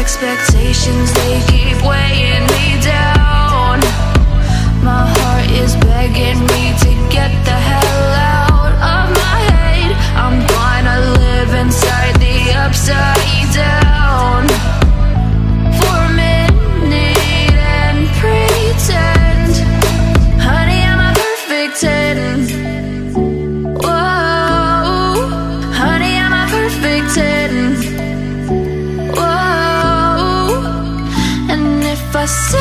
expectations, they keep weighing me down. fussy